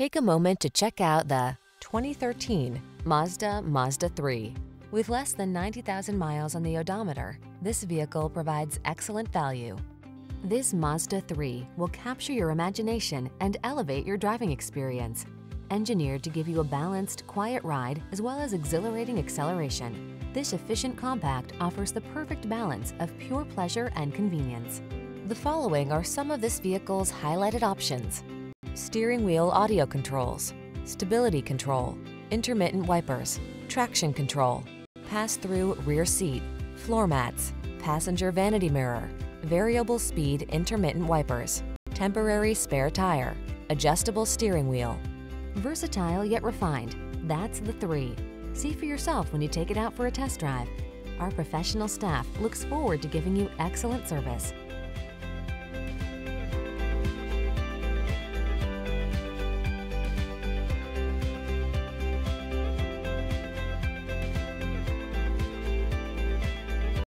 Take a moment to check out the 2013 Mazda Mazda 3. With less than 90,000 miles on the odometer, this vehicle provides excellent value. This Mazda 3 will capture your imagination and elevate your driving experience. Engineered to give you a balanced, quiet ride as well as exhilarating acceleration, this efficient compact offers the perfect balance of pure pleasure and convenience. The following are some of this vehicle's highlighted options. Steering wheel audio controls, stability control, intermittent wipers, traction control, pass-through rear seat, floor mats, passenger vanity mirror, variable speed intermittent wipers, temporary spare tire, adjustable steering wheel. Versatile yet refined, that's the three. See for yourself when you take it out for a test drive. Our professional staff looks forward to giving you excellent service.